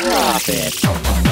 Drop it.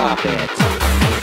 Drop it.